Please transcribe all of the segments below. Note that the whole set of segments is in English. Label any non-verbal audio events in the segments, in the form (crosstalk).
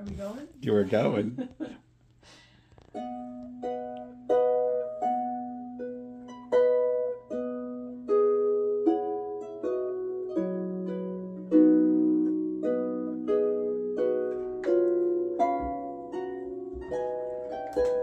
Are we going? You were going. (laughs) (laughs)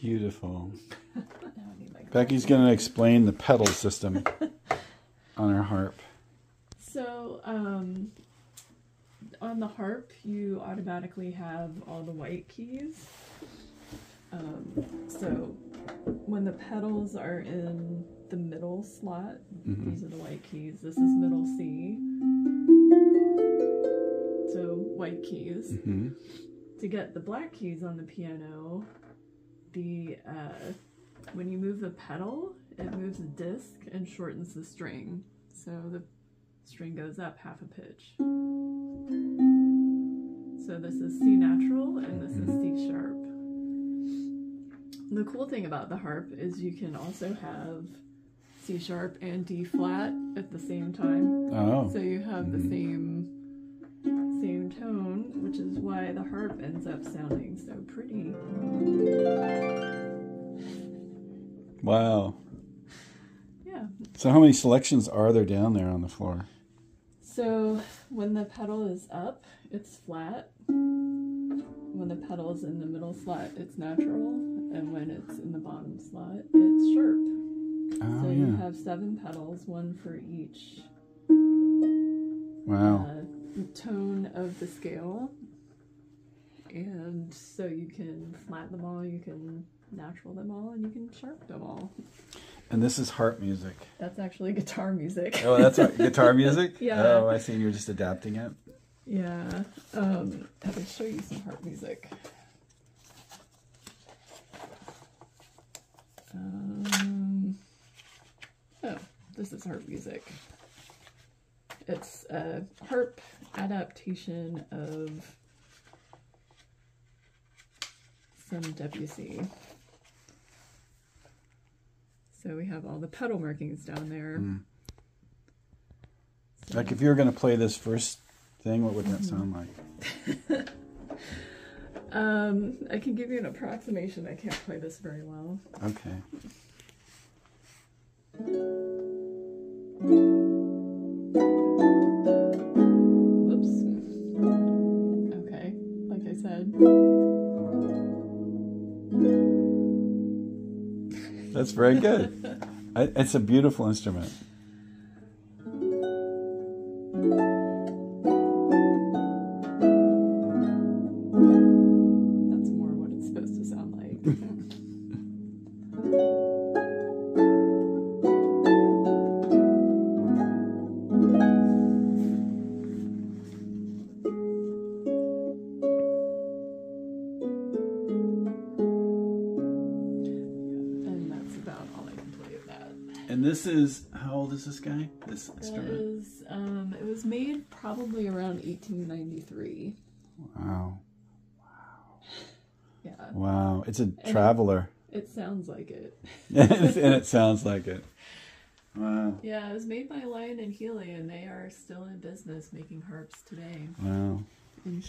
Beautiful. (laughs) Now I need my Becky's going to explain the pedal system (laughs) on her harp. So, um, on the harp, you automatically have all the white keys. Um, so, when the pedals are in the middle slot, Mhm. these are the white keys. This is middle C. So, white keys. hmm To get the black keys on the piano, the uh, when you move the pedal, it moves the disc and shortens the string. So the string goes up half a pitch. So this is C natural and this is C sharp. The cool thing about the harp is you can also have C sharp and D flat at the same time. Oh. So you have the Mhm. same same tone, which is why the harp ends up sounding so pretty. Wow. Yeah. So, how many selections are there down there on the floor? So when the pedal is up, it's flat. When the pedal is in the middle slot, it's natural, and when it's in the bottom slot, it's sharp. Oh, so you have seven pedals, one for each Wow. uh, tone of the scale. And so you can flat them all, you can natural them all, and you can sharp them all. And this is harp music. That's actually guitar music. Oh, that's right. (laughs) guitar music? Yeah. Oh, I see. You're just adapting it. yeah. Um, I will show you some harp music. Um, oh, this is harp music. It's a harp adaptation of some Debussy. So we have all the pedal markings down there. Mm. So- Like, if you were going to play this first thing, what would that Mm-hmm. sound like? (laughs) Um, I can give you an approximation. I can't play this very well. Okay. That's very good. (laughs) It's a beautiful instrument. And this is, how old is this guy? This That instrument? is, um, it was made probably around 1893. Wow. Wow. Yeah, Wow. It's a traveler. it sounds like it. (laughs) and it sounds like it. Wow. Yeah, it was made by Lyon and Healy, and they are still in business making harps today. Wow. in